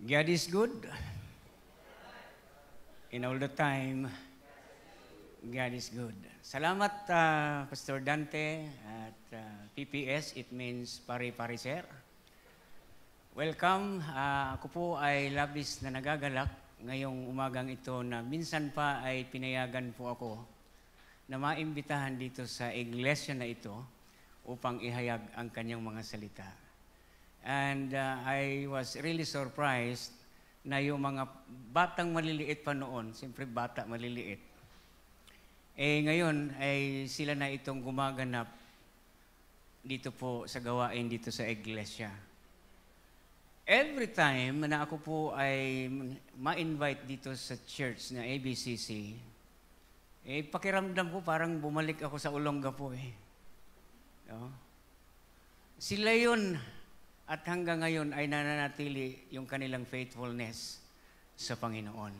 God is good. In all the time, God is good. Salamat, uh, Pastor Dante at uh, PPS. It means pari-pariser. Welcome. Uh, ako po ay labis na nagagalak ngayong umagang ito na minsan pa ay pinayagan po ako na maimbitahan dito sa iglesia na ito upang ihayag ang kanyang mga salita. And uh, I was really surprised na yung mga batang maliliit pa noon, siyempre bata maliliit, eh ngayon ay sila na itong gumaganap dito po sa gawain dito sa iglesia. Every time na ako po ay ma-invite dito sa church na ABCC, eh pakiramdam ko parang bumalik ako sa Olonga po eh. No? Sila yun at hanggang ngayon ay nananatili yung kanilang faithfulness sa Panginoon.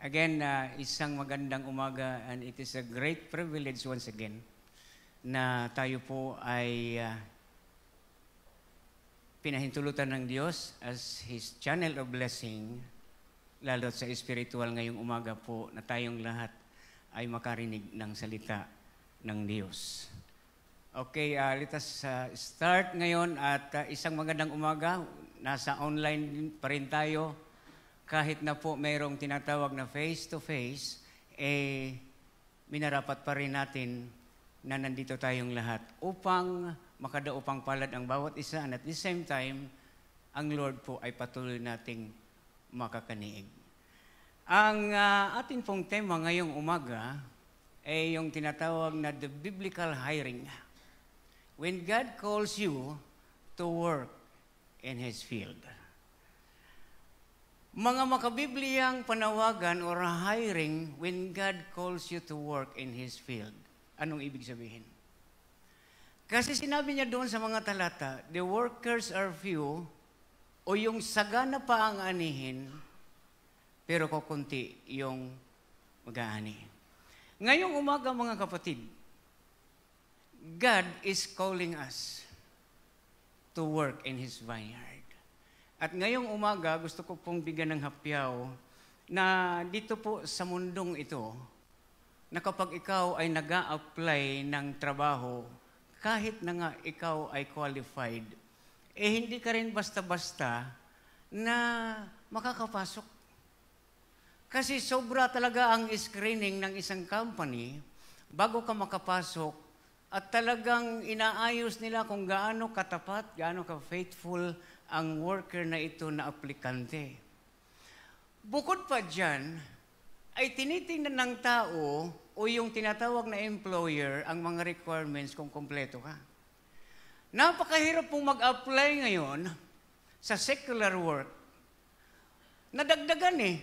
Again, uh, isang magandang umaga and it is a great privilege once again na tayo po ay uh, pinahintulutan ng Diyos as His channel of blessing, lalo sa spiritual ngayong umaga po na tayong lahat ay makarinig ng salita ng Diyos. Okay, uh, let us uh, start ngayon at uh, isang magandang umaga. Nasa online pa rin tayo. Kahit na po mayroong tinatawag na face-to-face, eh, minarapat pa rin natin na nandito tayong lahat upang makadaupang palad ang bawat isa and at the same time, ang Lord po ay patuloy nating makakaniig. Ang uh, atin pong tema ngayong umaga ay yung tinatawag na the biblical hiring when God calls you to work in His field. Mga makabibliyang panawagan or hiring when God calls you to work in His field. Anong ibig sabihin? Kasi sinabi niya doon sa mga talata, the workers are few, o yung sagana pa ang anihin, pero kukunti yung mag-aani. Ngayong umaga mga kapatid, God is calling us to work in His vineyard. At ngayong umaga, gusto ko pong bigyan ng hapyaw na dito po sa mundong ito, na kapag ikaw ay nag apply ng trabaho, kahit na nga ikaw ay qualified, eh hindi ka rin basta-basta na makakapasok. Kasi sobra talaga ang screening ng isang company bago ka makapasok at talagang inaayos nila kung gaano katapat, gaano ka-faithful ang worker na ito na aplikante. Bukod pa dyan, ay tinitingnan ng tao o yung tinatawag na employer ang mga requirements kung kompleto ka. Napakahirap pong mag-apply ngayon sa secular work. Nadagdagan eh.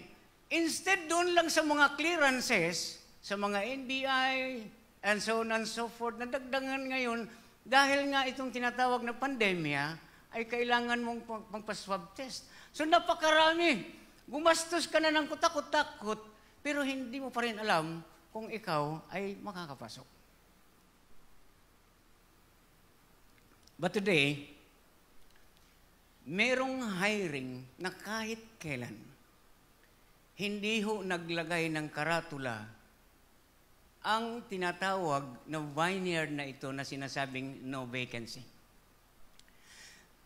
Instead doon lang sa mga clearances, sa mga NBI, and so on and so forth. Nadagdagan ngayon, dahil nga itong tinatawag na pandemya, ay kailangan mong magpa-swab test. So napakarami. Gumastos ka na ng kutakot-takot, pero hindi mo pa rin alam kung ikaw ay makakapasok. But today, merong hiring na kahit kailan, hindi ho naglagay ng karatula ang tinatawag na vineyard na ito na sinasabing no vacancy.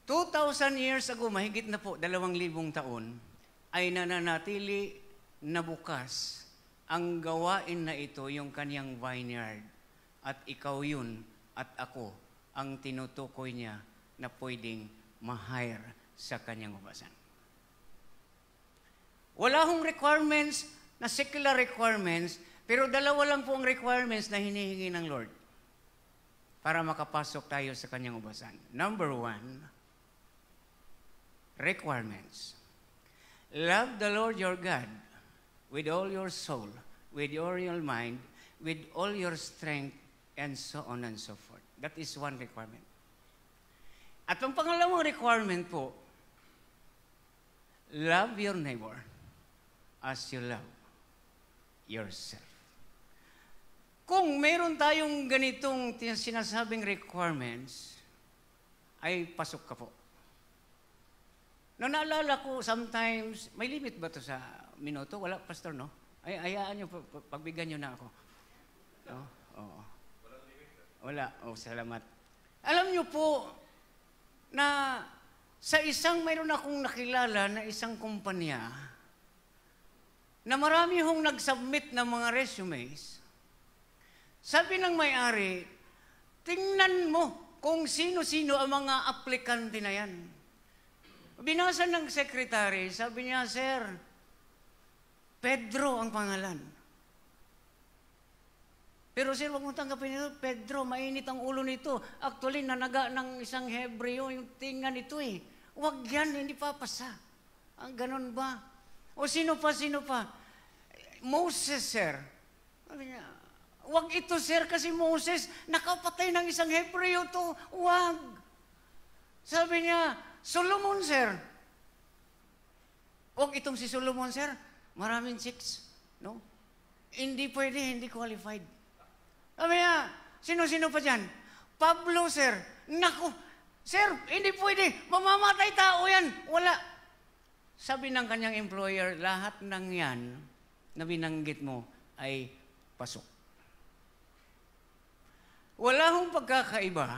2,000 years ago, mahigit na po, dalawang libong taon, ay nananatili na bukas ang gawain na ito, yung kanyang vineyard. At ikaw yun, at ako, ang tinutukoy niya na pwedeng ma-hire sa kanyang ubasan. Wala hong requirements na secular requirements pero dalawa lang po ang requirements na hinihingi ng Lord para makapasok tayo sa kanyang ubasan. Number one, requirements. Love the Lord your God with all your soul, with all your mind, with all your strength, and so on and so forth. That is one requirement. At ang pangalawang requirement po, love your neighbor as you love yourself. Kung meron tayong ganitong sinasabing requirements, ay pasok ka po. No, naalala ko sometimes, may limit ba to sa minuto? Wala, pastor, no? Ay, ayaan nyo, pa- pa- pagbigyan nyo na ako. No? Oo. Wala. Oh, salamat. Alam nyo po, na sa isang mayroon akong nakilala na isang kumpanya na marami hong nag-submit ng mga resumes, sabi ng may-ari, tingnan mo kung sino-sino ang mga aplikante na yan. Binasa ng sekretary, sabi niya, Sir, Pedro ang pangalan. Pero sir, wag mo tanggapin ito. Pedro, mainit ang ulo nito. Actually, nanaga ng isang Hebreo yung tinga nito eh. Wag yan, hindi papasa. Ang ganun ba? O sino pa, sino pa? Moses, sir. Sabi niya, wag ito, sir, kasi Moses, nakapatay ng isang Hebreo to. Wag. Sabi niya, Solomon, sir. Wag itong si Solomon, sir. Maraming chicks. No? Hindi pwede, hindi qualified. Sabi niya, sino-sino pa dyan? Pablo, sir. Naku, sir, hindi pwede. Mamamatay tao yan. Wala. Sabi ng kanyang employer, lahat ng yan na binanggit mo ay pasok. Wala hong pagkakaiba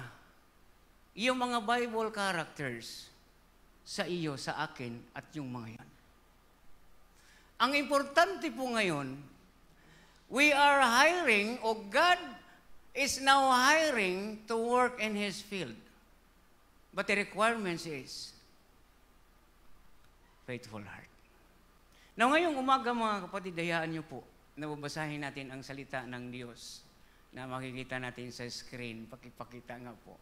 yung mga Bible characters sa iyo, sa akin, at yung mga yan. Ang importante po ngayon, we are hiring, or God is now hiring to work in His field. But the requirements is faithful heart. Now ngayong umaga mga kapatid, dayaan niyo po na babasahin natin ang salita ng Diyos na makikita natin sa screen. Pakipakita nga po.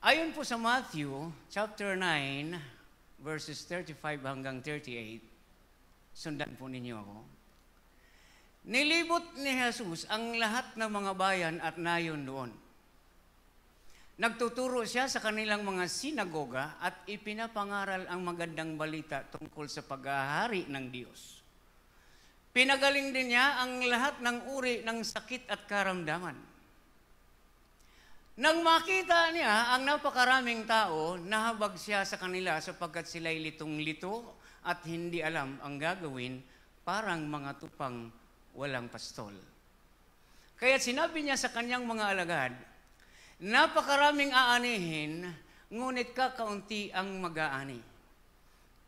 Ayon po sa Matthew chapter 9, verses 35 hanggang 38, sundan po ninyo ako. Nilibot ni Jesus ang lahat ng mga bayan at nayon doon. Nagtuturo siya sa kanilang mga sinagoga at ipinapangaral ang magandang balita tungkol sa paghahari ng Diyos. Pinagaling din niya ang lahat ng uri ng sakit at karamdaman. Nang makita niya ang napakaraming tao, nahabag siya sa kanila sapagkat sila'y litong-lito at hindi alam ang gagawin, parang mga tupang walang pastol. Kaya sinabi niya sa kanyang mga alagad, napakaraming aanihin, ngunit kakaunti ang mag-aani.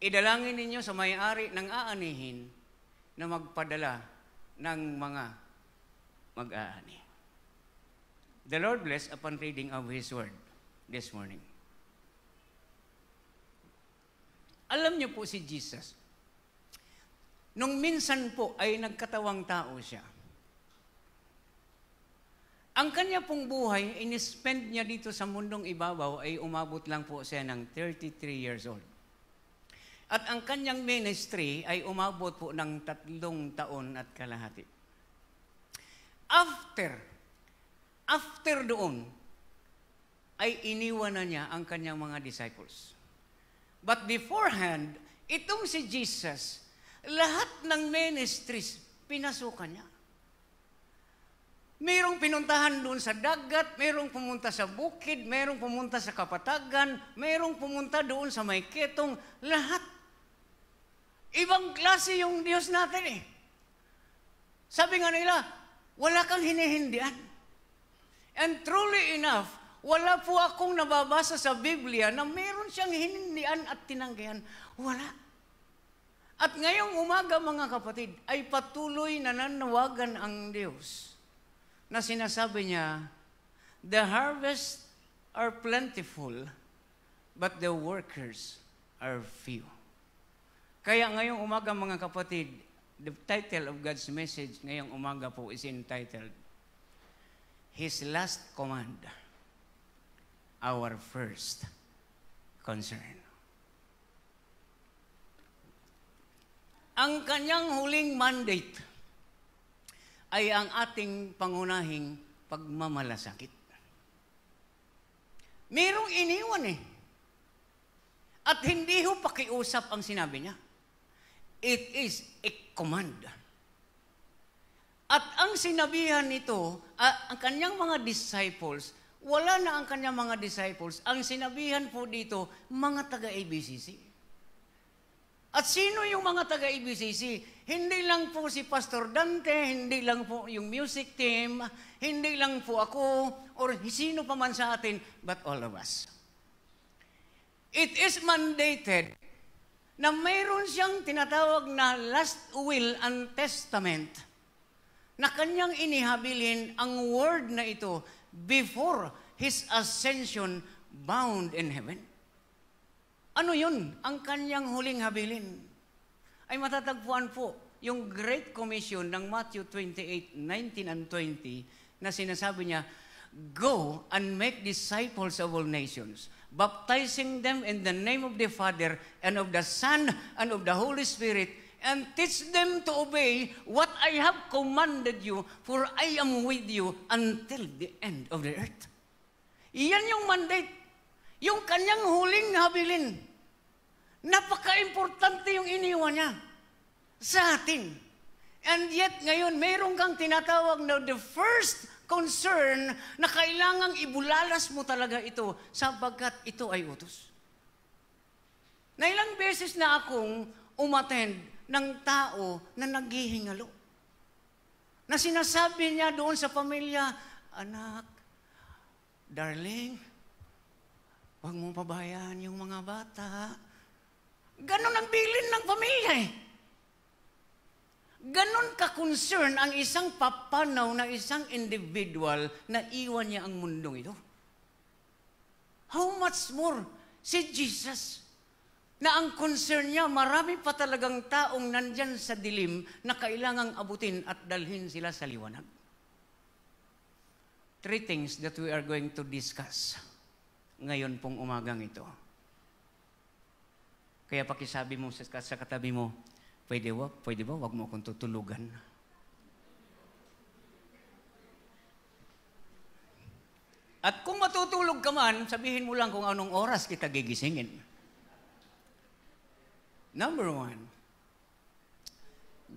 Idalangin ninyo sa may-ari ng aanihin na magpadala ng mga mag-aani. The Lord bless upon reading of His Word this morning. Alam niyo po si Jesus, nung minsan po ay nagkatawang tao siya. Ang kanya pong buhay, inispend niya dito sa mundong ibabaw ay umabot lang po siya ng 33 years old. At ang kanyang ministry ay umabot po ng tatlong taon at kalahati. After, after doon, ay iniwan na niya ang kanyang mga disciples. But beforehand, itong si Jesus, lahat ng ministries, pinasukan niya. Mayroong pinuntahan doon sa dagat, mayroong pumunta sa bukid, mayroong pumunta sa kapatagan, mayroong pumunta doon sa may ketong, lahat. Ibang klase yung Diyos natin eh. Sabi nga nila, wala kang hinihindian. And truly enough, wala po akong nababasa sa Biblia na meron siyang hinindian at tinanggihan. Wala. At ngayong umaga mga kapatid, ay patuloy na nanawagan ang Diyos na sinasabi niya, The harvest are plentiful, but the workers are few. Kaya ngayong umaga mga kapatid, the title of God's message ngayong umaga po is entitled, His Last Command, Our First Concern. Ang kanyang huling mandate ay ang ating pangunahing pagmamalasakit. Merong iniwan eh. At hindi ho pakiusap ang sinabi niya. It is a command. At ang sinabihan nito, ang kanyang mga disciples, wala na ang kanyang mga disciples. Ang sinabihan po dito, mga taga-ABCC. At sino yung mga taga-ABCC? Hindi lang po si Pastor Dante, hindi lang po yung music team, hindi lang po ako, or sino pa man sa atin, but all of us. It is mandated na mayroon siyang tinatawag na last will and testament na kanyang inihabilin ang word na ito before His ascension bound in heaven. Ano yun? Ang kanyang huling habilin ay matatagpuan po yung Great Commission ng Matthew 28, 19 and 20 na sinasabi niya, Go and make disciples of all nations, baptizing them in the name of the Father and of the Son and of the Holy Spirit, and teach them to obey what I have commanded you, for I am with you until the end of the earth. Iyan yung mandate. Yung kanyang huling habilin. Napaka-importante yung iniwan niya sa atin. And yet, ngayon, mayroon kang tinatawag na the first concern na kailangang ibulalas mo talaga ito sapagkat ito ay utos. Na ilang beses na akong umattend ng tao na naghihingalo. Na sinasabi niya doon sa pamilya, Anak, darling, huwag mong pabayaan yung mga bata. Ganon ang bilin ng pamilya eh. Ganon ka-concern ang isang papanaw na isang individual na iwan niya ang mundong ito. How much more si Jesus na ang concern niya, marami pa talagang taong nandyan sa dilim na kailangang abutin at dalhin sila sa liwanag. Three things that we are going to discuss ngayon pong umagang ito. Kaya pakisabi mo sa, sa katabi mo, pwede ba, pwede ba, wag mo akong tutulugan. At kung matutulog ka man, sabihin mo lang kung anong oras kita gigisingin. Number one,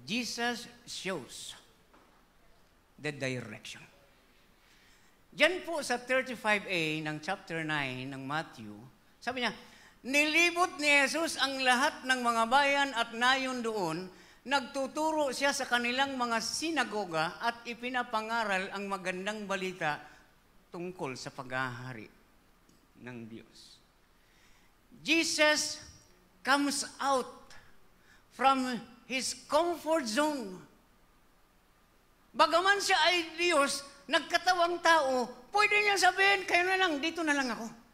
Jesus shows the direction. Diyan po sa 35a ng chapter 9 ng Matthew, sabi niya, nilibot ni Jesus ang lahat ng mga bayan at nayon doon, nagtuturo siya sa kanilang mga sinagoga at ipinapangaral ang magandang balita tungkol sa paghahari ng Diyos. Jesus comes out from his comfort zone. Bagaman siya ay Diyos, nagkatawang tao, pwede niya sabihin, kayo na lang, dito na lang ako.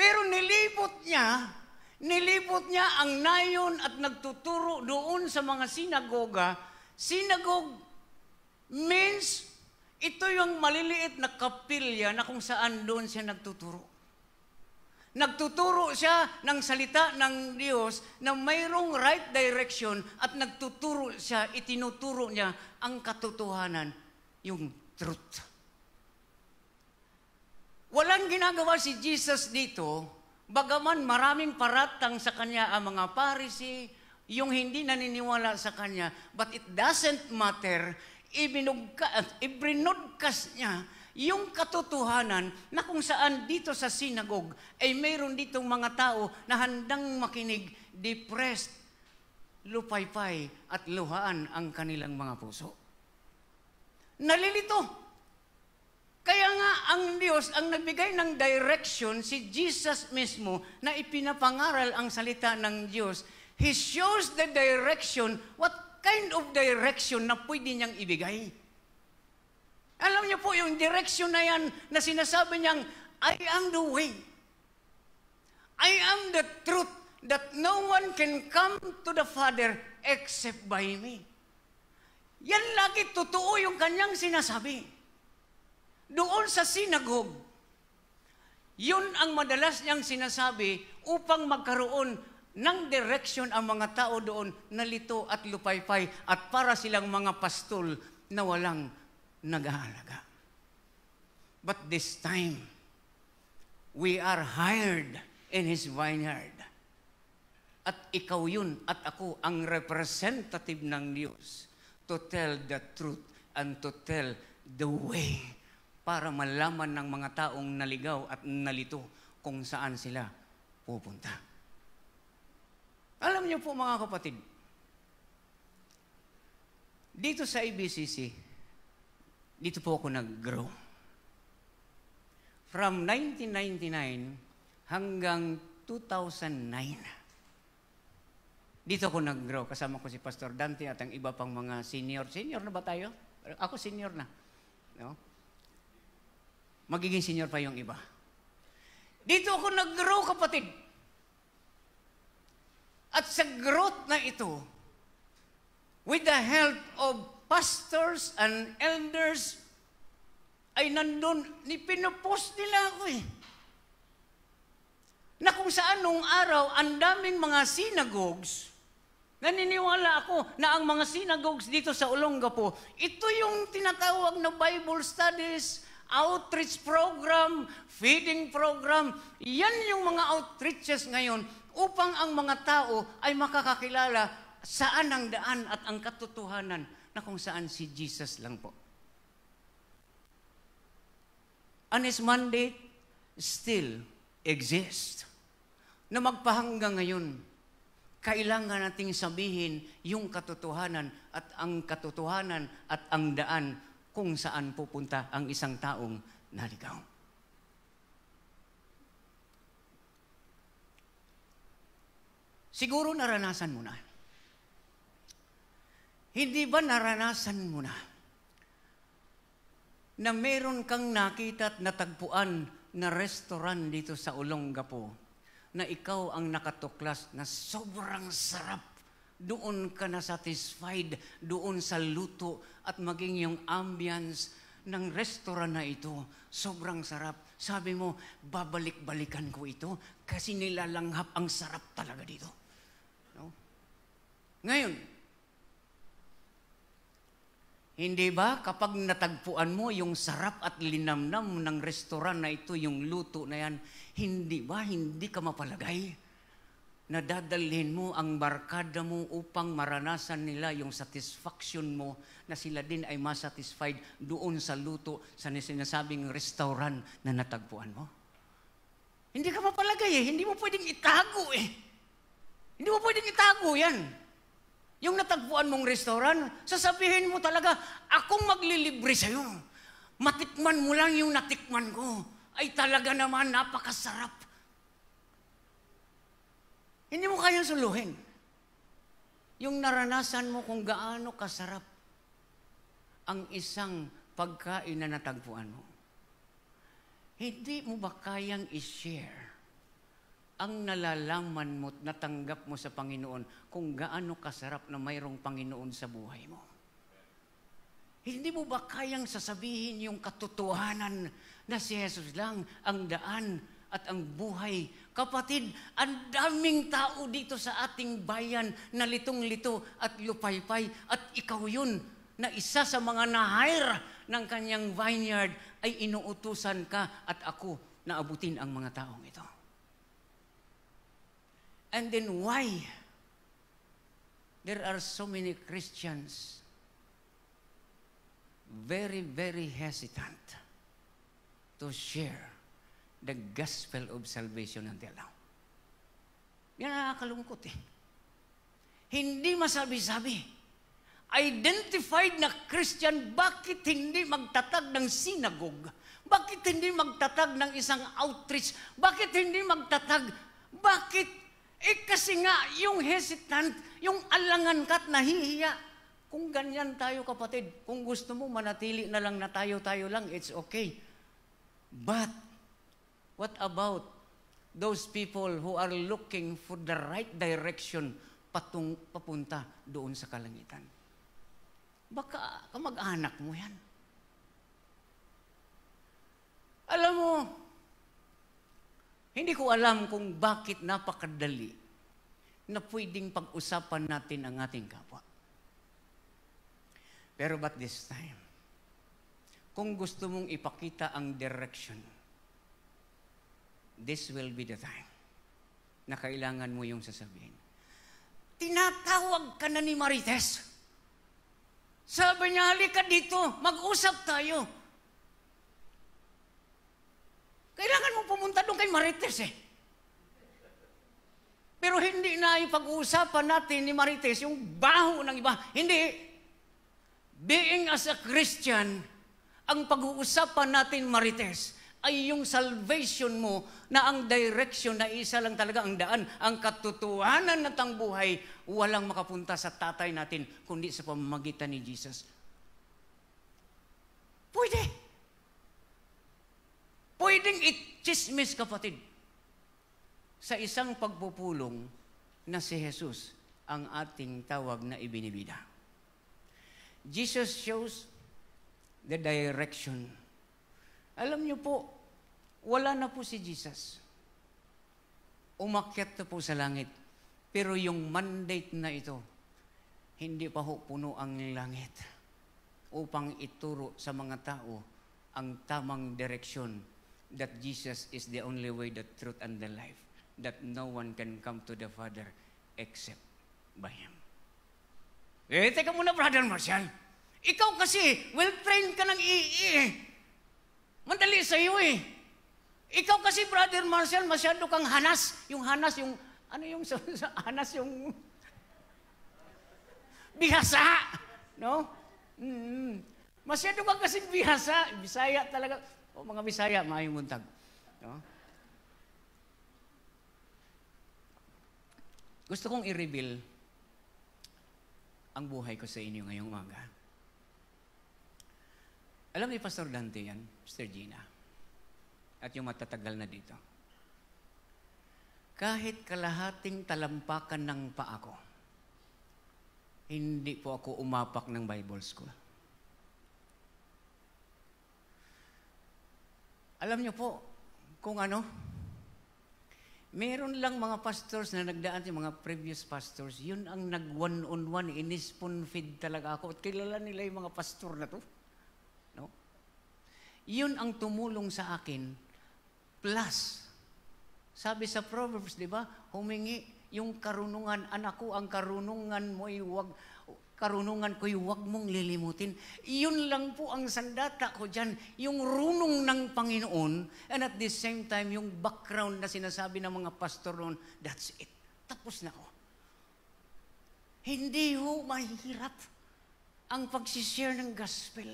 Pero nilipot niya, nilipot niya ang nayon at nagtuturo doon sa mga sinagoga. Sinagog means ito yung maliliit na kapilya na kung saan doon siya nagtuturo. Nagtuturo siya ng salita ng Diyos na mayroong right direction at nagtuturo siya, itinuturo niya ang katotohanan, yung truth. Walang ginagawa si Jesus dito, bagaman maraming paratang sa kanya ang mga Pharisee, yung hindi naniniwala sa kanya, but it doesn't matter, ibrinodcast niya yung katotohanan na kung saan dito sa sinagog ay mayroon ditong mga tao na handang makinig, depressed, lupaypay at luhaan ang kanilang mga puso. Nalilito. Kaya nga ang Diyos ang nagbigay ng direction, si Jesus mismo, na ipinapangaral ang salita ng Diyos. He shows the direction, what kind of direction na pwede niyang ibigay. Alam niyo po yung direction na yan na sinasabi niyang, I am the way. I am the truth that no one can come to the Father except by me. Yan lagi totoo yung kanyang sinasabi. Doon sa sinagog, yun ang madalas niyang sinasabi upang magkaroon ng direction ang mga tao doon na lito at lupaypay at para silang mga pastol na walang nag-aalaga. But this time, we are hired in His vineyard. At ikaw yun at ako ang representative ng Diyos to tell the truth and to tell the way para malaman ng mga taong naligaw at nalito kung saan sila pupunta. Alam niyo po mga kapatid, dito sa ABCC, dito po ako nag-grow. From 1999 hanggang 2009. Dito ako nag-grow. Kasama ko si Pastor Dante at ang iba pang mga senior. Senior na ba tayo? Ako senior na. No? Magiging senior pa yung iba. Dito ako nag-grow, kapatid. At sa growth na ito, with the help of pastors and elders, ay nandun, ni pinupost nila ako eh. Na kung saan nung araw, ang daming mga synagogues, naniniwala ako na ang mga synagogues dito sa Olongapo, ito yung tinatawag na Bible studies, outreach program, feeding program. Yan yung mga outreaches ngayon upang ang mga tao ay makakakilala saan ang daan at ang katotohanan na kung saan si Jesus lang po. And his mandate still exists. Na magpahanggang ngayon, kailangan nating sabihin yung katotohanan at ang katotohanan at ang daan kung saan pupunta ang isang taong naligaw. Siguro naranasan mo na. Hindi ba naranasan mo na na meron kang nakita at natagpuan na restaurant dito sa Olongapo na ikaw ang nakatuklas na sobrang sarap doon ka na satisfied doon sa luto at maging yung ambience ng restaurant na ito. Sobrang sarap. Sabi mo, babalik-balikan ko ito kasi nilalanghap ang sarap talaga dito. No? Ngayon, hindi ba kapag natagpuan mo yung sarap at linamnam ng restaurant na ito, yung luto na yan, hindi ba hindi ka mapalagay? Na mo ang barkada mo upang maranasan nila yung satisfaction mo na sila din ay masatisfied doon sa luto sa sinasabing restaurant na natagpuan mo? Hindi ka mapalagay eh. Hindi mo pwedeng itago eh. Hindi mo pwedeng itago yan. Yung natagpuan mong restaurant, sasabihin mo talaga, akong maglilibre sa'yo. Matikman mo lang yung natikman ko. Ay talaga naman napakasarap hindi mo kayang suluhin. Yung naranasan mo kung gaano kasarap ang isang pagkain na natagpuan mo. Hindi mo ba kayang i-share ang nalalaman mo at natanggap mo sa Panginoon kung gaano kasarap na mayroong Panginoon sa buhay mo? Hindi mo ba kayang sasabihin yung katotohanan na si Jesus lang ang daan at ang buhay. Kapatid, ang daming tao dito sa ating bayan na litong-lito at lupaypay at ikaw yun na isa sa mga na-hire ng kanyang vineyard ay inuutusan ka at ako na abutin ang mga taong ito. And then why there are so many Christians very, very hesitant to share the gospel of salvation until now. Yan ang nakakalungkot eh. Hindi masabi-sabi. Identified na Christian, bakit hindi magtatag ng synagogue? Bakit hindi magtatag ng isang outreach? Bakit hindi magtatag? Bakit? Eh kasi nga, yung hesitant, yung alangan ka't nahihiya. Kung ganyan tayo kapatid, kung gusto mo manatili na lang na tayo-tayo lang, it's okay. But What about those people who are looking for the right direction patung, papunta doon sa kalangitan? Baka kamag-anak mo yan. Alam mo, hindi ko alam kung bakit napakadali na pwedeng pag-usapan natin ang ating kapwa. Pero but this time, kung gusto mong ipakita ang direction, this will be the time na kailangan mo yung sasabihin. Tinatawag ka na ni Marites. Sabi niya, halika dito, mag-usap tayo. Kailangan mo pumunta doon kay Marites eh. Pero hindi na ipag-uusapan natin ni Marites yung baho ng iba. Hindi. Being as a Christian, ang pag-uusapan natin, Marites, ay yung salvation mo na ang direction na isa lang talaga ang daan. Ang katotohanan ng tang buhay, walang makapunta sa tatay natin, kundi sa pamamagitan ni Jesus. Pwede. Pwedeng i-chismis, kapatid sa isang pagpupulong na si Jesus ang ating tawag na ibinibida. Jesus shows the direction. Alam niyo po, wala na po si Jesus. Umakyat na po sa langit. Pero yung mandate na ito, hindi pa ho puno ang langit upang ituro sa mga tao ang tamang direksyon that Jesus is the only way, the truth, and the life that no one can come to the Father except by Him. Eh, teka muna, Brother Marshall. Ikaw kasi, well-trained ka ng II eh. Mandali sa iyo eh. Ikaw kasi, Brother Marshall, masyado kang hanas. Yung hanas, yung, ano yung hanas, yung bihasa. No? Mm-hmm. Masyado kang kasi bihasa. Bisaya talaga. O, mga Bisaya, maayong muntag. No? Gusto kong i-reveal ang buhay ko sa inyo ngayong umaga. Alam ni Pastor Dante yan, Sister Gina, at yung matatagal na dito. Kahit kalahating talampakan ng pa ako, hindi po ako umapak ng Bible School. Alam niyo po, kung ano, Meron lang mga pastors na nagdaan sa mga previous pastors, yun ang nag one-on-one, inispoon feed talaga ako. At kilala nila yung mga pastor na to. Yun ang tumulong sa akin. Plus, sabi sa Proverbs, di ba, humingi yung karunungan, anak ko, ang karunungan mo ay wag, karunungan ko'y huwag mong lilimutin. Iyon lang po ang sandata ko dyan, yung runong ng Panginoon, and at the same time, yung background na sinasabi ng mga pastor noon, that's it. Tapos na ako. Hindi ho mahirap ang pagsishare ng gospel.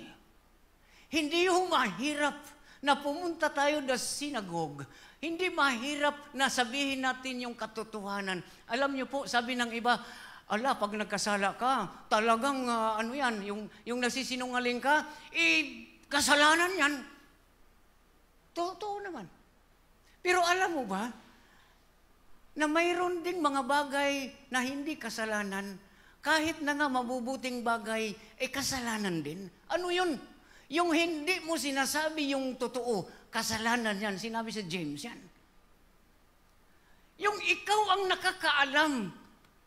Hindi ho mahirap na pumunta tayo sa synagogue. Hindi mahirap na sabihin natin yung katotohanan. Alam niyo po, sabi ng iba, Ala, pag nagkasala ka, talagang uh, ano yan, yung, yung nagsisinungaling ka, eh, kasalanan yan. Totoo naman. Pero alam mo ba, na mayroon ding mga bagay na hindi kasalanan, kahit na nga mabubuting bagay, eh kasalanan din. Ano yun? Yung hindi mo sinasabi yung totoo, kasalanan yan. Sinabi sa James yan. Yung ikaw ang nakakaalam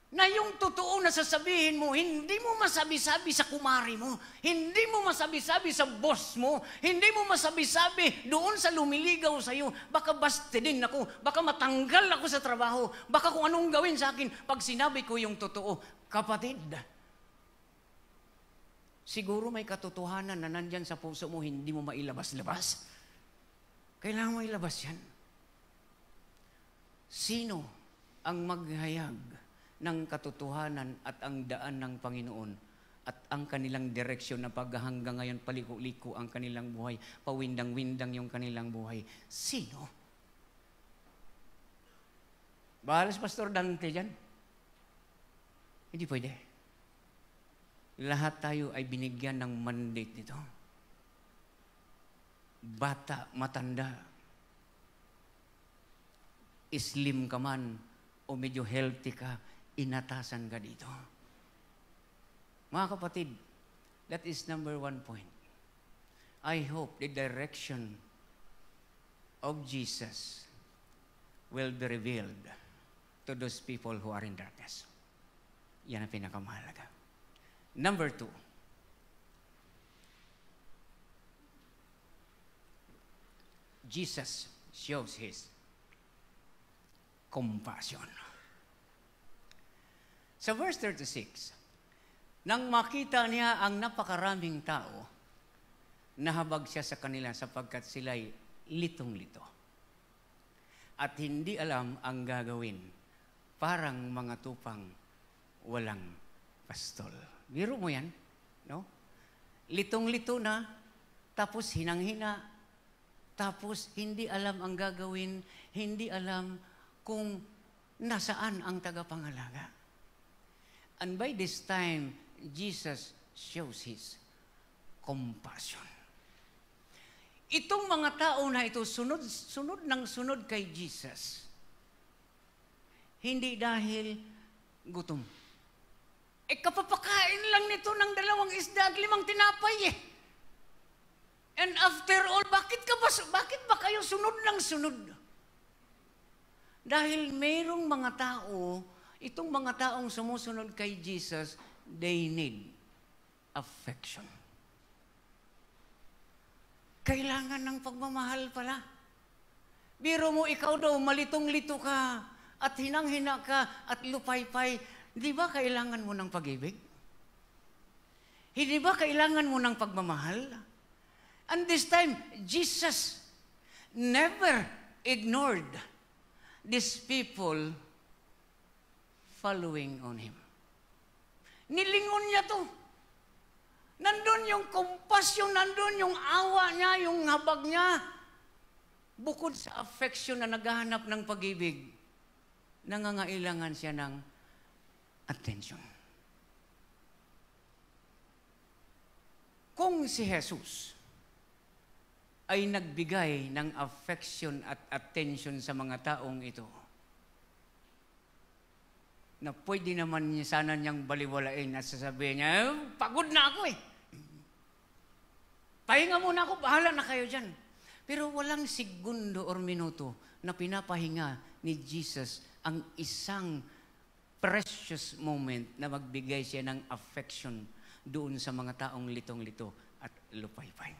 na yung totoo na sasabihin mo, hindi mo masabi-sabi sa kumari mo, hindi mo masabi-sabi sa boss mo, hindi mo masabi-sabi doon sa lumiligaw sa iyo, baka baste din ako, baka matanggal ako sa trabaho, baka kung anong gawin sa akin pag sinabi ko yung totoo. Kapatid, siguro may katotohanan na nandyan sa puso mo, hindi mo mailabas-labas. Kailangan mo ilabas yan. Sino ang maghayag ng katotohanan at ang daan ng Panginoon at ang kanilang direksyon na paghahanggang ngayon paliko-liko ang kanilang buhay, pawindang-windang yung kanilang buhay. Sino? Bahalas Pastor Dante dyan? Hindi pwede. Lahat tayo ay binigyan ng mandate nito. Bata, matanda, slim ka man, o medyo healthy ka, inatasan ka dito. Mga kapatid, that is number one point. I hope the direction of Jesus will be revealed to those people who are in darkness. Yan ang pinakamahalaga. Number two, Jesus shows his compassion. Sa verse 36, nang makita niya ang napakaraming tao, nahabag siya sa kanila sapagkat sila'y litong-lito. at hindi alam ang gagawin. Parang mga tupang walang pastol. Biro mo yan, no? Litong-lito na, tapos hinang-hina, tapos hindi alam ang gagawin, hindi alam kung nasaan ang tagapangalaga. And by this time, Jesus shows His compassion. Itong mga tao na ito, sunod, sunod ng sunod kay Jesus. Hindi dahil gutom. Eh kapapakain lang nito ng dalawang isda at limang tinapay eh. And after all, bakit ka ba, bakit ba kayo sunod ng sunod? Dahil mayroong mga tao, itong mga taong sumusunod kay Jesus, they need affection. Kailangan ng pagmamahal pala. Biro mo, ikaw daw, malitong-lito ka, at hinang-hina ka, at lupay-pay. Di ba kailangan mo ng pag-ibig? Hindi ba kailangan mo ng pagmamahal? And this time, Jesus never ignored these people following on Him. Nilingon niya to. Nandun yung compassion, nandun yung awa niya, yung habag niya. Bukod sa affection na naghahanap ng pag-ibig, nangangailangan siya ng attention. Kung si Jesus ay nagbigay ng affection at attention sa mga taong ito, na pwede naman niya sana niyang baliwalain at sasabihin niya, eh, pagod na ako eh. Pahinga muna ako, bahala na kayo dyan. Pero walang segundo or minuto na pinapahinga ni Jesus ang isang precious moment na magbigay siya ng affection doon sa mga taong litong-lito at lupaypay.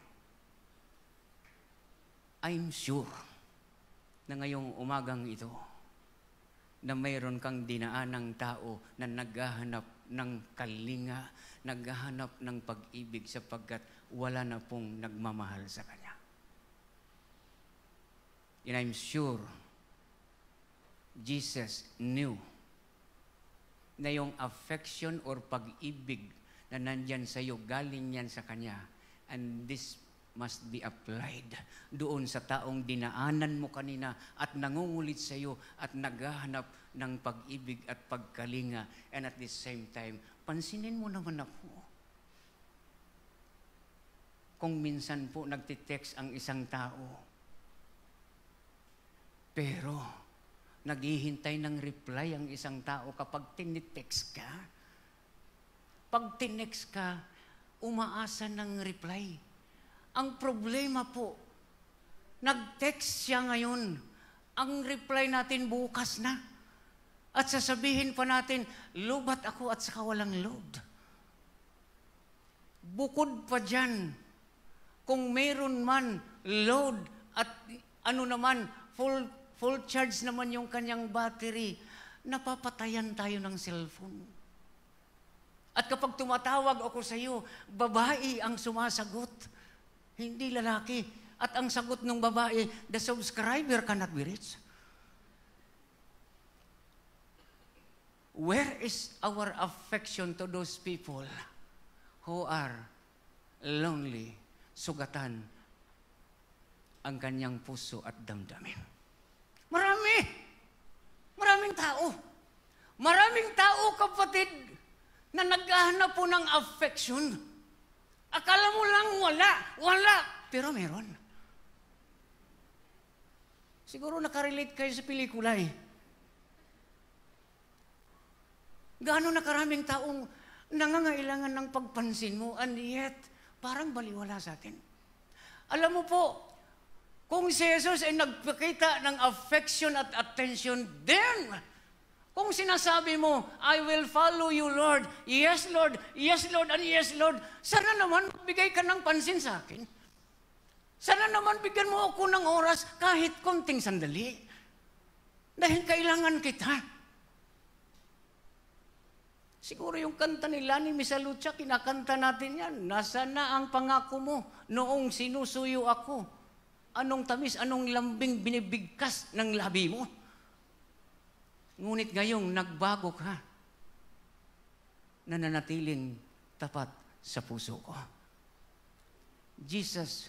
I'm sure na ngayong umagang ito, na mayroon kang dinaanang tao na naghahanap ng kalinga, naghahanap ng pag-ibig sapagkat wala na pong nagmamahal sa Kanya. And I'm sure Jesus knew na yung affection or pag-ibig na nandyan sa iyo, galing yan sa Kanya. And this must be applied doon sa taong dinaanan mo kanina at nangungulit sa iyo at naghahanap ng pag-ibig at pagkalinga. And at the same time, pansinin mo naman ako. Kung minsan po nagtitext ang isang tao, pero naghihintay ng reply ang isang tao kapag tinitext ka. Pag tinext ka, umaasa ng reply ang problema po, nag-text siya ngayon. Ang reply natin bukas na. At sasabihin pa natin, lubat ako at saka walang load. Bukod pa dyan, kung meron man load at ano naman, full, full charge naman yung kanyang battery, napapatayan tayo ng cellphone. At kapag tumatawag ako sa iyo, babae ang sumasagot hindi lalaki. At ang sagot ng babae, the subscriber cannot be reached. Where is our affection to those people who are lonely, sugatan ang kanyang puso at damdamin? Marami! Maraming tao. Maraming tao, kapatid, na naghahanap po ng affection Akala mo lang wala, wala, pero meron. Siguro nakarelate kayo sa pelikula eh. Gaano na karaming taong nangangailangan ng pagpansin mo and yet parang baliwala sa atin. Alam mo po, kung si Jesus ay nagpakita ng affection at attention, then kung sinasabi mo, I will follow you, Lord. Yes, Lord. Yes, Lord. And yes, Lord. Sana naman bigay ka ng pansin sa akin. Sana naman bigyan mo ako ng oras kahit konting sandali. Dahil kailangan kita. Siguro yung kanta ni Lani Misalucha, kinakanta natin yan. Nasa na ang pangako mo noong sinusuyo ako Anong tamis, anong lambing binibigkas ng labi mo? Ngunit ngayong nagbago ka, nananatiling tapat sa puso ko. Jesus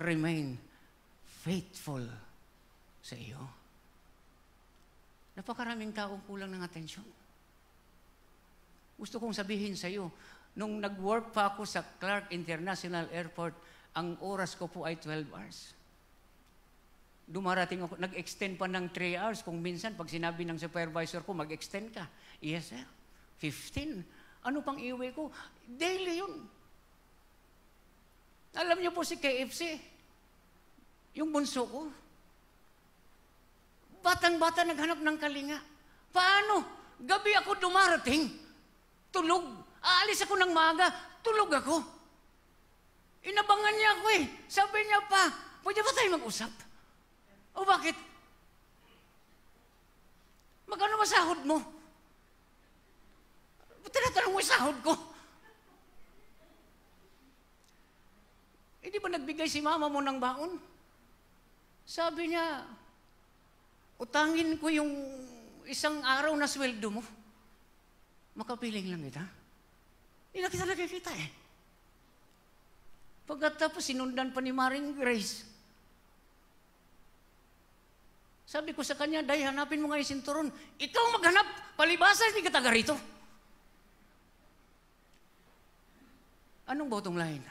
remain faithful sa iyo. Napakaraming taong kulang ng atensyon. Gusto kong sabihin sa iyo, nung nag-work pa ako sa Clark International Airport, ang oras ko po ay 12 hours. Dumarating ako, nag-extend pa ng 3 hours. Kung minsan, pag sinabi ng supervisor ko, mag-extend ka. Yes, sir. 15. Ano pang iwi ko? Daily yun. Alam niyo po si KFC, yung bunso ko, batang-bata naghanap ng kalinga. Paano? Gabi ako dumarating, tulog. Aalis ako ng maga, tulog ako. Inabangan niya ako eh. Sabi niya pa, pwede ba tayo mag-usap? O bakit? Magkano masahod mo? Tinatanong mo yung sahod ko. Hindi ba nagbigay si mama mo ng baon? Sabi niya, utangin ko yung isang araw na sweldo mo. Makapiling lang kita. Hindi na kita nakikita eh. Pagkatapos sinundan pa ni Maring Grace. Sabi ko sa kanya, Day, hanapin mo nga yung sinturon. Ikaw maghanap, palibasa, hindi ka taga rito. Anong bottom line?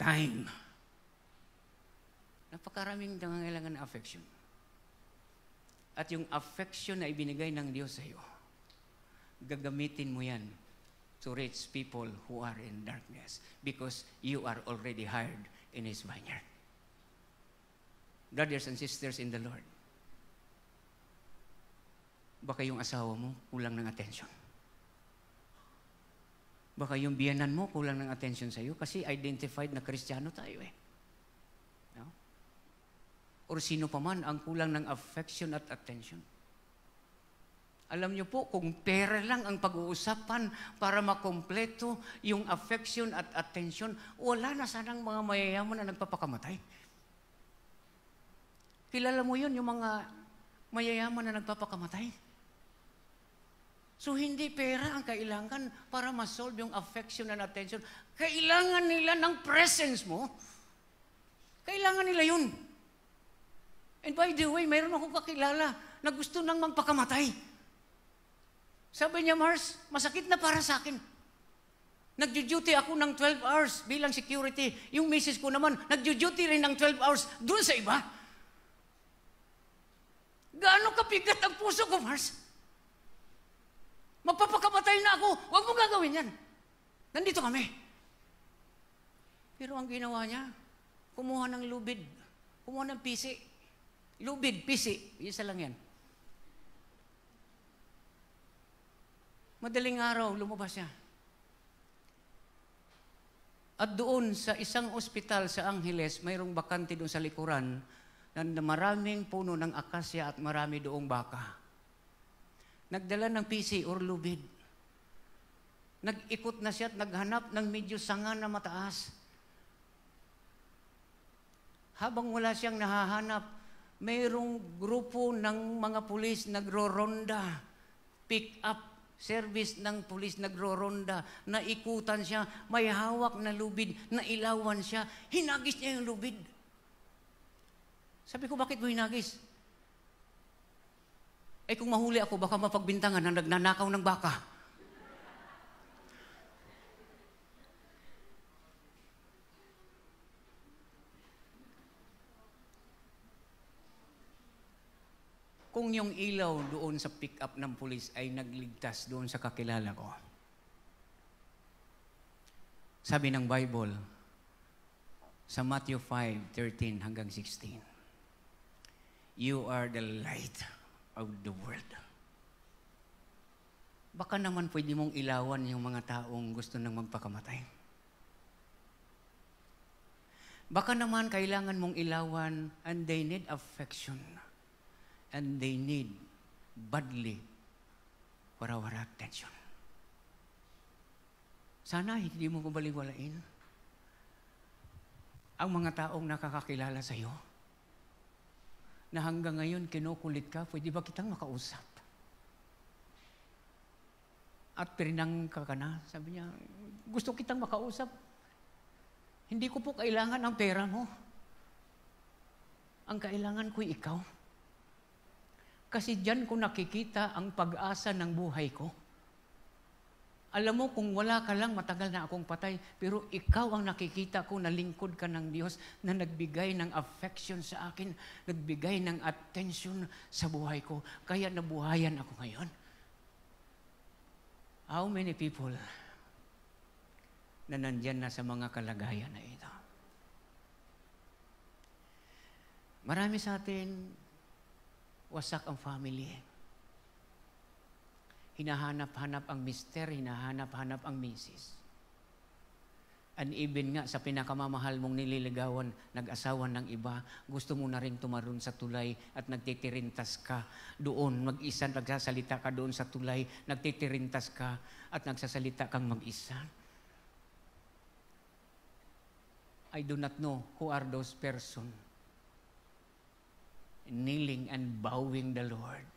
Time. Napakaraming nangangailangan na affection. At yung affection na ibinigay ng Diyos sa iyo, gagamitin mo yan to reach people who are in darkness because you are already hired in His vineyard. Brothers and sisters in the Lord, baka yung asawa mo kulang ng attention. Baka yung biyanan mo kulang ng attention sa iyo kasi identified na kristyano tayo eh. No? Or sino pa man ang kulang ng affection at attention. Alam niyo po, kung pera lang ang pag-uusapan para makompleto yung affection at attention, wala na sanang mga mayayaman na nagpapakamatay. Kilala mo yun, yung mga mayayaman na nagpapakamatay? So, hindi pera ang kailangan para ma-solve yung affection and attention. Kailangan nila ng presence mo. Kailangan nila yun. And by the way, mayroon akong kakilala na gusto nang magpakamatay. Sabi niya, Mars, masakit na para sa akin. Nag-duty ako ng 12 hours bilang security. Yung misis ko naman, nag-duty rin ng 12 hours doon sa iba. Gaano kapigat ang puso ko, Mars? Magpapakamatay na ako. Huwag mo gagawin yan. Nandito kami. Pero ang ginawa niya, kumuha ng lubid. Kumuha ng pisi. Lubid, pisi. Isa lang yan. Madaling araw, lumabas siya. At doon sa isang ospital sa Angeles, mayroong bakante doon sa likuran na maraming puno ng akasya at marami doong baka. Nagdala ng PC or lubid. Nag-ikot na siya at naghanap ng medyo sanga na mataas. Habang wala siyang nahahanap, mayroong grupo ng mga pulis nagro-ronda, pick up service ng pulis nagro-ronda, naikutan siya, may hawak na lubid, nailawan siya, hinagis niya yung lubid. Sabi ko, bakit mo hinagis? Eh kung mahuli ako, baka mapagbintangan na nagnanakaw ng baka. Kung yung ilaw doon sa pick-up ng pulis ay nagligtas doon sa kakilala ko. Sabi ng Bible, sa Matthew 5:13 hanggang 16, You are the light of the world. Baka naman pwede mong ilawan yung mga taong gusto nang magpakamatay. Baka naman kailangan mong ilawan and they need affection and they need badly our attention. Sana hindi mo ko baliwalain. ang mga taong nakakakilala sa iyo? Na hanggang ngayon kinukulit ka, pwede ba kitang makausap? At pirinang ka na. Sabi niya, gusto kitang makausap. Hindi ko po kailangan ang pera mo. Ang kailangan ko'y ikaw. Kasi diyan ko nakikita ang pag-asa ng buhay ko. Alam mo, kung wala ka lang, matagal na akong patay. Pero ikaw ang nakikita ko na lingkod ka ng Diyos na nagbigay ng affection sa akin, nagbigay ng attention sa buhay ko. Kaya nabuhayan ako ngayon. How many people na nandyan na sa mga kalagayan na ito? Marami sa atin, wasak ang family hinahanap-hanap ang mister, hinahanap-hanap ang misis. And even nga sa pinakamamahal mong nililigawan, nag-asawa ng iba, gusto mo na rin tumaron sa tulay at nagtitirintas ka doon, mag-isa, nagsasalita ka doon sa tulay, nagtitirintas ka at nagsasalita kang mag-isa. I do not know who are those person kneeling and bowing the Lord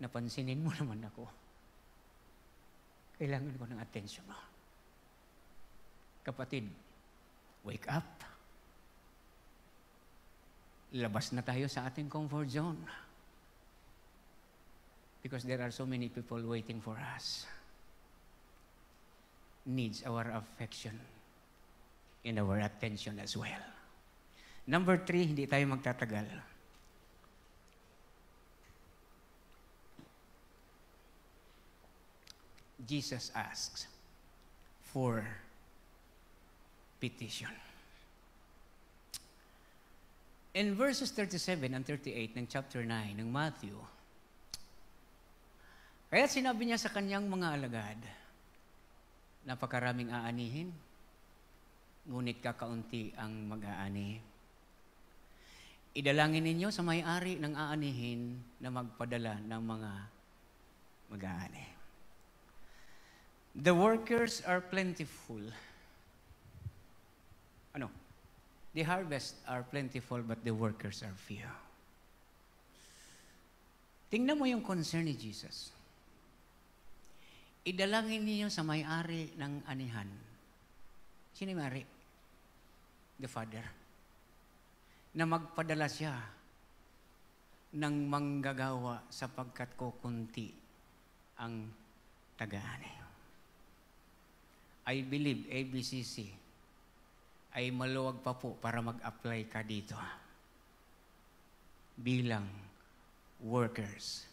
napansinin mo naman ako. Kailangan ko ng attention mo. Kapatid, wake up. Labas na tayo sa ating comfort zone. Because there are so many people waiting for us. Needs our affection and our attention as well. Number three, hindi tayo magtatagal Jesus asks for petition. In verses 37 and 38 ng chapter 9 ng Matthew, kaya sinabi niya sa kanyang mga alagad, napakaraming aanihin, ngunit kakaunti ang mag-aani. Idalangin ninyo sa may-ari ng aanihin na magpadala ng mga mag-aani. The workers are plentiful. Ano? The harvest are plentiful, but the workers are few. Tingnan mo yung concern ni Jesus. Idalangin niyo sa may-ari ng anihan. Sino may-ari? The Father. Na magpadala siya ng manggagawa sapagkat kukunti ang taga-ani. I believe ABCC ay maluwag pa po para mag-apply ka dito bilang workers.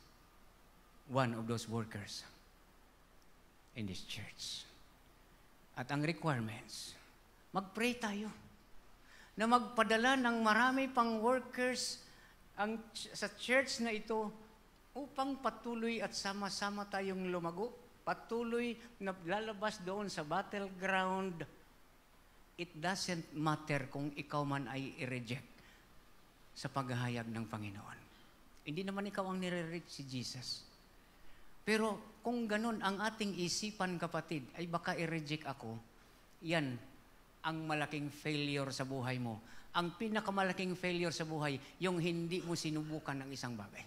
One of those workers in this church. At ang requirements, mag-pray tayo na magpadala ng marami pang workers ang, sa church na ito upang patuloy at sama-sama tayong lumago patuloy na lalabas doon sa battleground, it doesn't matter kung ikaw man ay i-reject sa paghahayag ng Panginoon. Hindi naman ikaw ang nire-reach si Jesus. Pero kung ganun ang ating isipan, kapatid, ay baka i-reject ako, yan ang malaking failure sa buhay mo. Ang pinakamalaking failure sa buhay, yung hindi mo sinubukan ng isang bagay.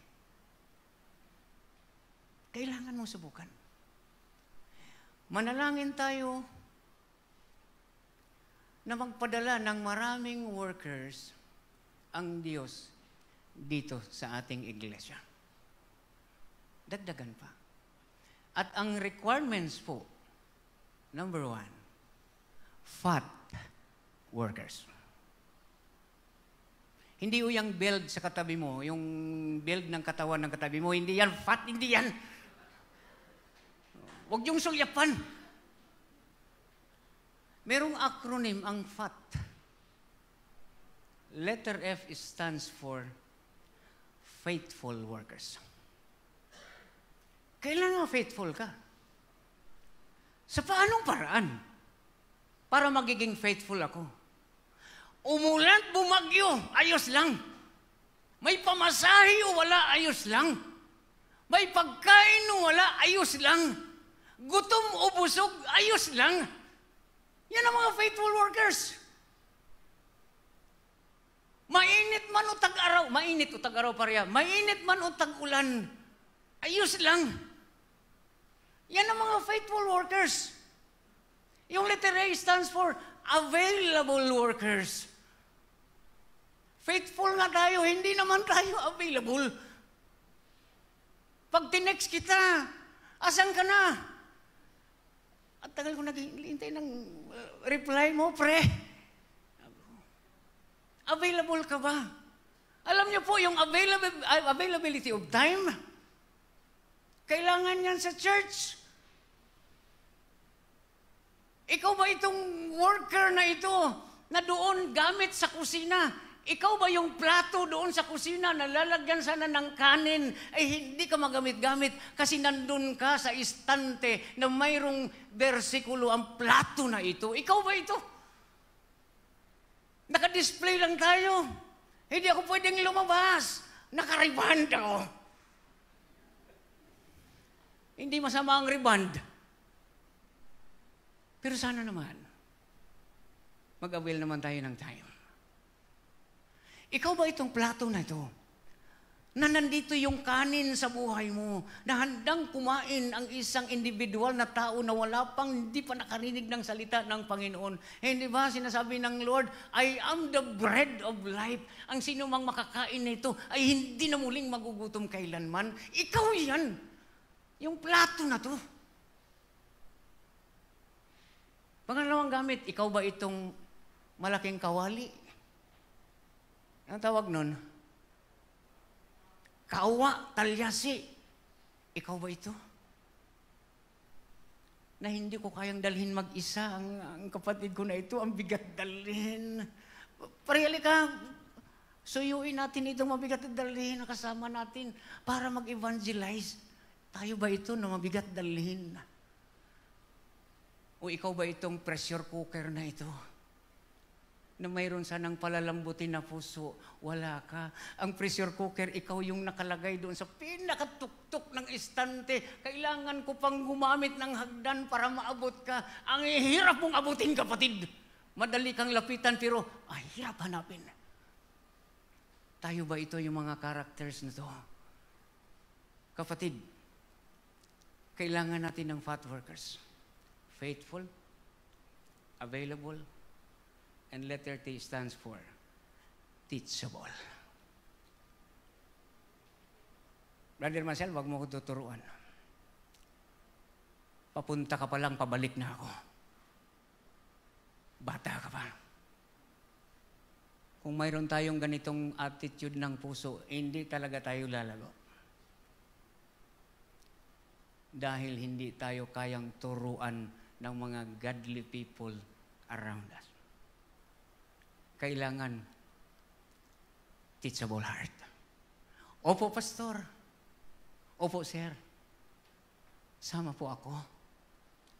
Kailangan mo subukan. Manalangin tayo na magpadala ng maraming workers ang Diyos dito sa ating iglesia. Dagdagan pa. At ang requirements po, number one, fat workers. Hindi yung build sa katabi mo, yung build ng katawan ng katabi mo, hindi yan fat, hindi yan. Huwag yung sulyapan. Merong acronym ang FAT. Letter F stands for faithful workers. Kailangan faithful ka. Sa paanong paraan? Para magiging faithful ako. Umulan, bumagyo, ayos lang. May pamasahe o wala, ayos lang. May pagkain o wala, ayos lang. Gutom o busog, ayos lang. Yan ang mga faithful workers. Mainit man o tag-araw, mainit o tag-araw pareha, mainit man o tag-ulan, ayos lang. Yan ang mga faithful workers. Yung letter A stands for available workers. Faithful nga tayo, hindi naman tayo available. Pag tinext kita, asan ka na? Tagal ko naghihintay ng uh, reply mo, pre. Available ka ba? Alam niyo po, yung availability of time, kailangan yan sa church. Ikaw ba itong worker na ito na doon gamit sa kusina? Ikaw ba yung plato doon sa kusina na lalagyan sana ng kanin ay hindi ka magamit-gamit kasi nandun ka sa istante na mayroong bersikulo ang plato na ito? Ikaw ba ito? Naka-display lang tayo. Hindi ako pwedeng lumabas. Naka-reband ako. Hindi masama ang reband. Pero sana naman, mag-avail naman tayo ng time. Ikaw ba itong plato na ito? Na nandito yung kanin sa buhay mo, na handang kumain ang isang individual na tao na wala pang hindi pa nakarinig ng salita ng Panginoon. Hindi ba sinasabi ng Lord, I am the bread of life. Ang sino mang makakain nito ay hindi na muling magugutom kailanman. Ikaw yan. Yung plato na to. Pangalawang gamit, ikaw ba itong malaking kawali? Ang tawag nun? Kawa, talyasi. Ikaw ba ito? Na hindi ko kayang dalhin mag-isa ang, ang kapatid ko na ito, ang bigat dalhin. Parihali ka, suyuin natin itong mabigat dalhin na kasama natin para mag-evangelize. Tayo ba ito na mabigat dalhin? O ikaw ba itong pressure cooker na ito? Na mayroon sanang palalambutin na puso, wala ka. Ang pressure cooker, ikaw yung nakalagay doon sa pinakatuktok ng istante. Kailangan ko pang gumamit ng hagdan para maabot ka. Ang hirap mong abutin, kapatid. Madali kang lapitan, pero ay, hirap hanapin. Tayo ba ito yung mga characters na to? Kapatid, kailangan natin ng fat workers faithful, available, and letter T stands for teachable. Brother Marcel, wag mo ko tuturuan. Papunta ka pa lang, pabalik na ako. Bata ka pa. Kung mayroon tayong ganitong attitude ng puso, hindi talaga tayo lalago. Dahil hindi tayo kayang turuan ng mga godly people around us. Kailangan teachable heart. Opo, pastor. Opo, sir. Sama po ako.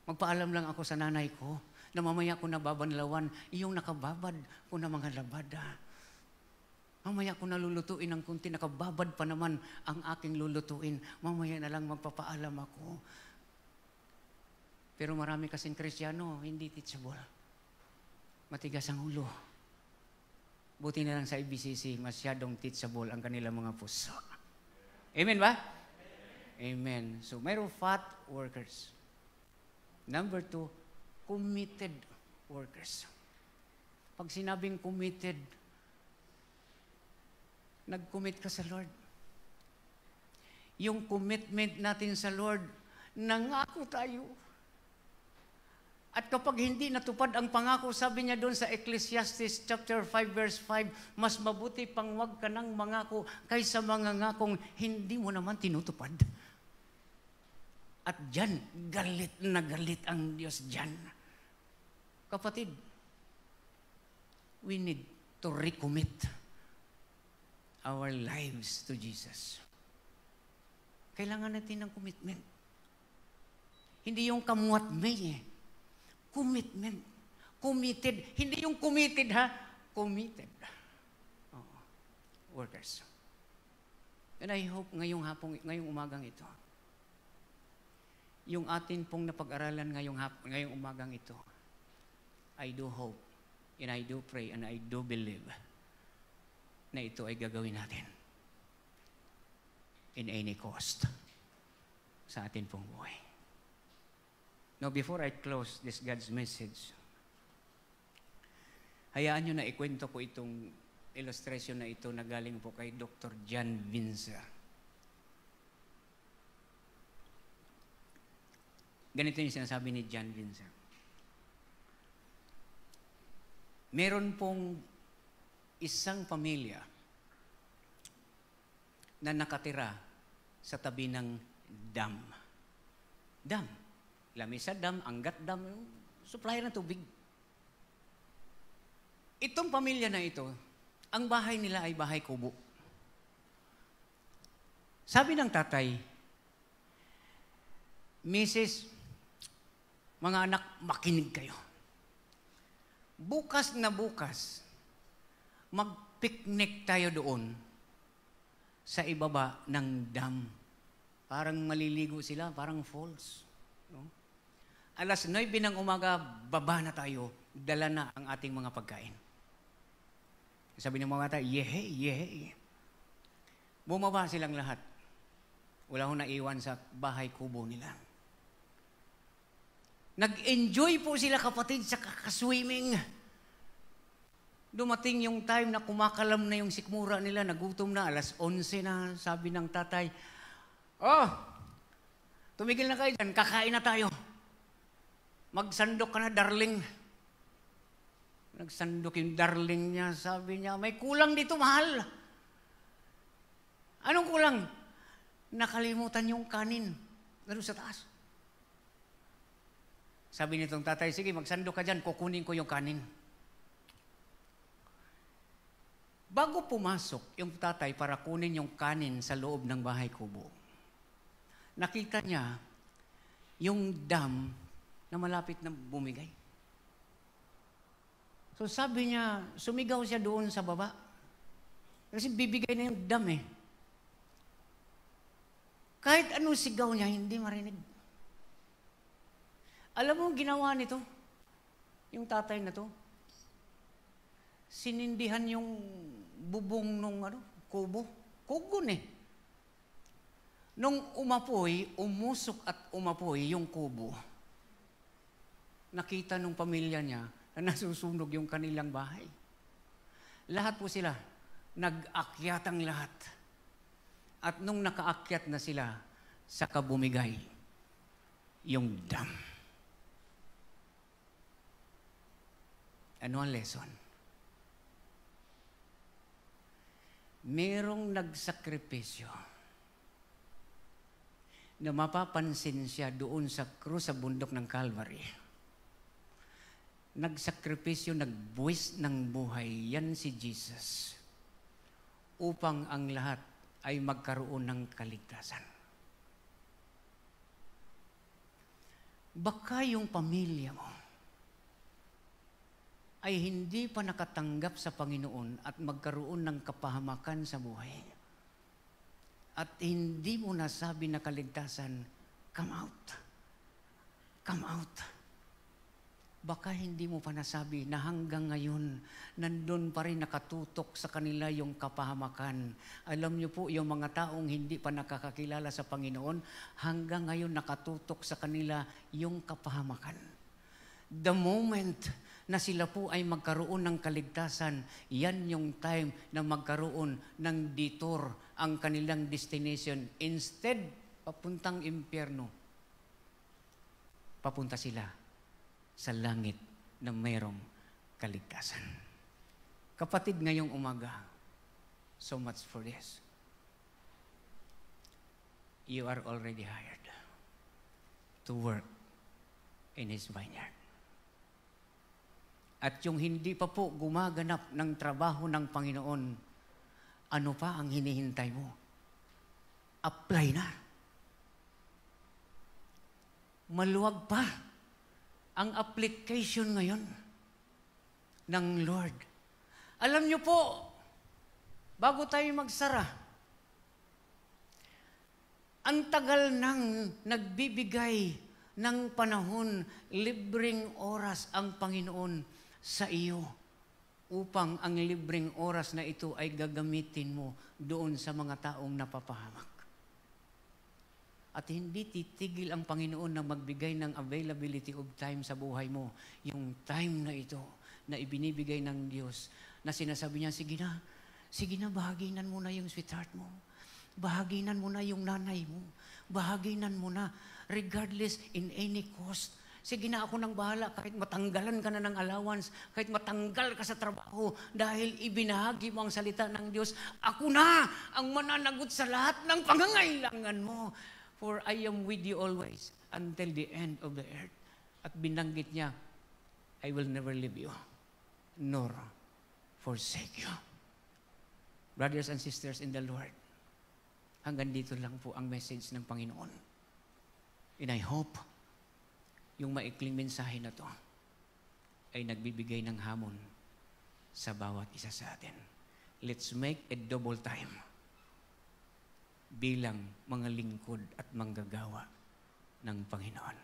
Magpaalam lang ako sa nanay ko na mamaya ko nababanlawan iyong nakababad ko na mga labada. Mamaya ko nalulutuin ng kunti, nakababad pa naman ang aking lulutuin. Mamaya na lang magpapaalam ako. Pero marami kasing kristyano, hindi teachable. Matigas ang ulo. Buti na lang sa IBCC, masyadong teachable ang kanilang mga puso. Amen ba? Amen. So, mayroong fat workers. Number two, committed workers. Pag sinabing committed, nag-commit ka sa Lord. Yung commitment natin sa Lord, nangako tayo at kapag hindi natupad ang pangako, sabi niya doon sa Ecclesiastes chapter 5 verse 5, mas mabuti pang wag ka ng mangako kaysa mga ngakong hindi mo naman tinutupad. At dyan, galit na galit ang Diyos dyan. Kapatid, we need to recommit our lives to Jesus. Kailangan natin ng commitment. Hindi yung kamuat may eh Commitment. Committed. Hindi yung committed ha, committed. Oo. Workers. And I hope ngayong hapong, ngayong umagang ito, yung atin pong napag-aralan ngayong, hap, ngayong umagang ito, I do hope, and I do pray, and I do believe na ito ay gagawin natin in any cost sa atin pong buhay. Now, before I close this God's message, hayaan nyo na ikwento ko itong illustration na ito na galing po kay Dr. John Vinza. Ganito yung sinasabi ni John Vinza. Meron pong isang pamilya na nakatira sa tabi ng dam. Dam. Lamisa dam, anggat dam, supplier ng tubig. Itong pamilya na ito, ang bahay nila ay bahay kubo. Sabi ng tatay, Mrs., mga anak, makinig kayo. Bukas na bukas, mag-picnic tayo doon sa ibaba ng dam. Parang maliligo sila, parang falls. No? Alas 9 ng umaga, baba na tayo, dala na ang ating mga pagkain. Sabi ng mga tayo, yehe, yehe. Bumaba silang lahat. Wala akong naiwan sa bahay kubo nila. Nag-enjoy po sila kapatid sa kakaswimming. Dumating yung time na kumakalam na yung sikmura nila, nagutom na, alas 11 na, sabi ng tatay, Oh, tumigil na kayo dyan, kakain na tayo. Magsandok ka na, darling. Nagsandok yung darling niya, sabi niya, may kulang dito, mahal. Anong kulang? Nakalimutan yung kanin. Lalo sa taas. Sabi nitong tatay, sige, magsandok ka dyan, kukunin ko yung kanin. Bago pumasok yung tatay para kunin yung kanin sa loob ng bahay kubo, nakita niya yung dam na malapit na bumigay. So sabi niya, sumigaw siya doon sa baba. Kasi bibigay na yung dam eh. Kahit anong sigaw niya, hindi marinig. Alam mo ginawa nito? Yung tatay na to? Sinindihan yung bubong nung ano, kubo. Kugon eh. Nung umapoy, umusok at umapoy yung kubo, nakita nung pamilya niya na nasusunog yung kanilang bahay. Lahat po sila, nag-akyat ang lahat. At nung nakaakyat na sila, sa kabumigay, yung dam. Ano ang lesson? Merong nagsakripisyo na mapapansin siya doon sa krus sa bundok ng Calvary. Nagsakripisyo, nagbuwis ng buhay, yan si Jesus. Upang ang lahat ay magkaroon ng kaligtasan. Baka yung pamilya mo ay hindi pa nakatanggap sa Panginoon at magkaroon ng kapahamakan sa buhay. At hindi mo nasabi na kaligtasan, come out. Come out. Baka hindi mo pa nasabi na hanggang ngayon, nandun pa rin nakatutok sa kanila yung kapahamakan. Alam niyo po, yung mga taong hindi pa nakakakilala sa Panginoon, hanggang ngayon nakatutok sa kanila yung kapahamakan. The moment na sila po ay magkaroon ng kaligtasan, yan yung time na magkaroon ng detour ang kanilang destination. Instead, papuntang impyerno, papunta sila sa langit na mayroong kaligtasan. Kapatid, ngayong umaga, so much for this. You are already hired to work in His vineyard. At yung hindi pa po gumaganap ng trabaho ng Panginoon, ano pa ang hinihintay mo? Apply na. Maluwag pa ang application ngayon ng Lord. Alam niyo po, bago tayo magsara, ang tagal nang nagbibigay ng panahon, libreng oras ang Panginoon sa iyo upang ang libreng oras na ito ay gagamitin mo doon sa mga taong napapahamak. At hindi titigil ang Panginoon na magbigay ng availability of time sa buhay mo. Yung time na ito na ibinibigay ng Diyos na sinasabi niya, sige na, sige na, bahaginan mo na yung sweetheart mo. Bahaginan mo na yung nanay mo. Bahaginan mo na regardless in any cost. Sige na ako nang bahala kahit matanggalan ka na ng allowance, kahit matanggal ka sa trabaho dahil ibinahagi mo ang salita ng Diyos. Ako na ang mananagot sa lahat ng pangangailangan mo. For I am with you always until the end of the earth. At binanggit niya, I will never leave you, nor forsake you. Brothers and sisters in the Lord, hanggang dito lang po ang message ng Panginoon. And I hope yung maikling mensahe na to ay nagbibigay ng hamon sa bawat isa sa atin. Let's make a double time bilang mga lingkod at manggagawa ng Panginoon.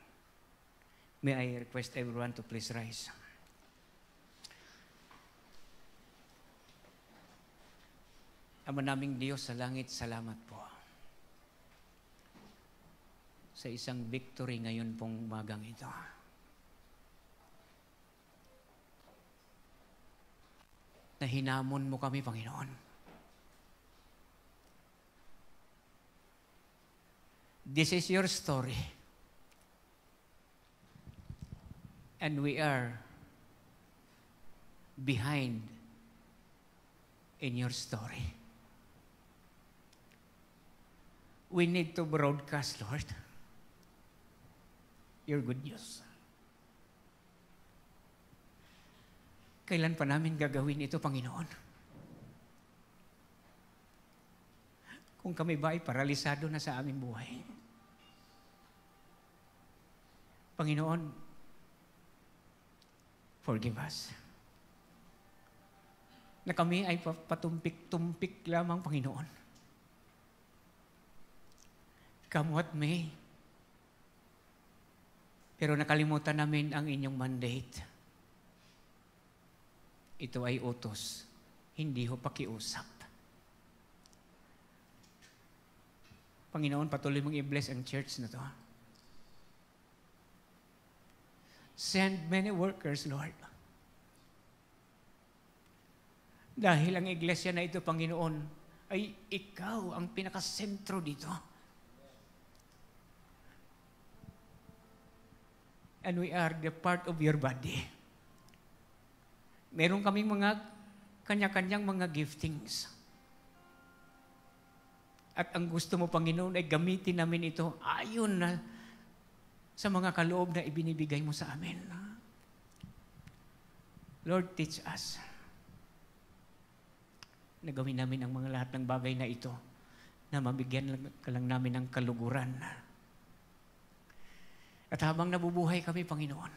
May I request everyone to please rise. Ama naming Diyos sa langit, salamat po sa isang victory ngayon pong magang ito. Na hinamon mo kami, Panginoon This is your story. And we are behind in your story. We need to broadcast, Lord, your good news. Kailan pa namin gagawin ito, Panginoon? Kung kami ba ay paralisado na sa aming buhay? Panginoon, forgive us. Na kami ay patumpik-tumpik lamang, Panginoon. Come what may. Pero nakalimutan namin ang inyong mandate. Ito ay utos, hindi ho pakiusap. Panginoon, patuloy mong i-bless ang church na to. Send many workers, Lord. Dahil ang iglesia na ito, Panginoon, ay ikaw ang pinakasentro dito. And we are the part of your body. Meron kaming mga kanya-kanyang mga giftings. At ang gusto mo, Panginoon, ay gamitin namin ito ayon na sa mga kaloob na ibinibigay mo sa amin. Lord, teach us na gawin namin ang mga lahat ng bagay na ito na mabigyan lang, ka lang namin ng kaluguran. At habang nabubuhay kami, Panginoon,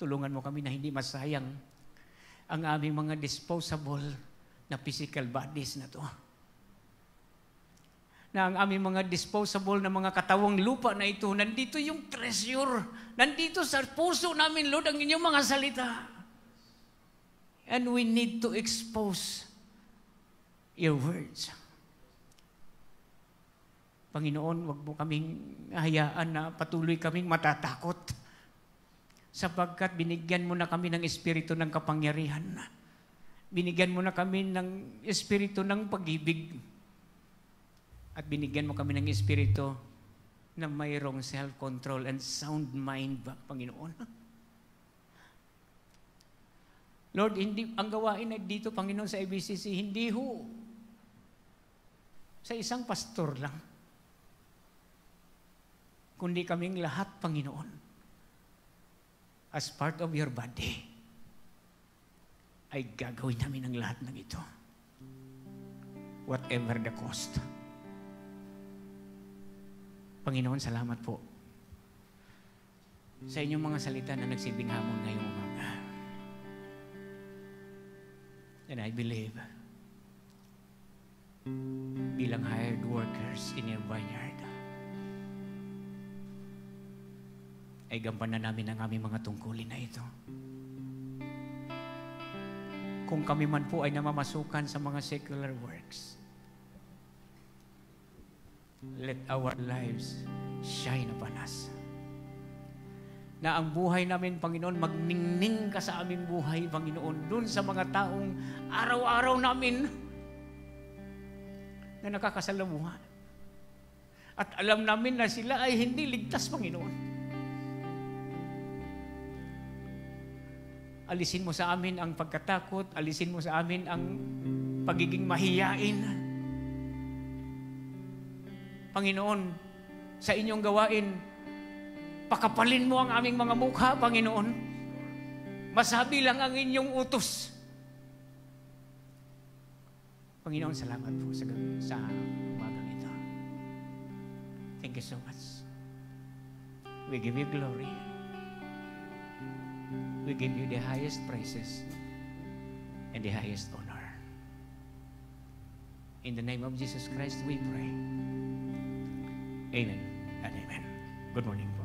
tulungan mo kami na hindi masayang ang aming mga disposable na physical bodies na to na ang aming mga disposable na mga katawang lupa na ito, nandito yung treasure. Nandito sa puso namin, Lord, ang inyong mga salita. And we need to expose your words. Panginoon, wag mo kaming hayaan na patuloy kaming matatakot sapagkat binigyan mo na kami ng espiritu ng kapangyarihan. Binigyan mo na kami ng espiritu ng pag-ibig. At binigyan mo kami ng Espiritu na mayroong self-control and sound mind ba, Panginoon? Lord, hindi, ang gawain ay dito, Panginoon, sa ABCC, hindi ho. Sa isang pastor lang, kundi kaming lahat, Panginoon, as part of your body, ay gagawin namin ang lahat ng ito. Whatever the cost. Panginoon, salamat po sa inyong mga salita na nagsibing hamon ngayong umaga. And I believe bilang hired workers in your vineyard ay gampanan namin ang aming mga tungkulin na ito. Kung kami man po ay namamasukan sa mga secular works. Let our lives shine upon us. Na ang buhay namin, Panginoon, magningning ka sa aming buhay, Panginoon, dun sa mga taong araw-araw namin na nakakasalamuhan. At alam namin na sila ay hindi ligtas, Panginoon. Alisin mo sa amin ang pagkatakot, alisin mo sa amin ang pagiging mahiyain. Panginoon, sa inyong gawain, pakapalin mo ang aming mga mukha, Panginoon. Masabi lang ang inyong utos. Panginoon, salamat po sa, sa umagang ito. Thank you so much. We give you glory. We give you the highest praises and the highest honor. In the name of Jesus Christ, we pray. Amen and amen. Good morning.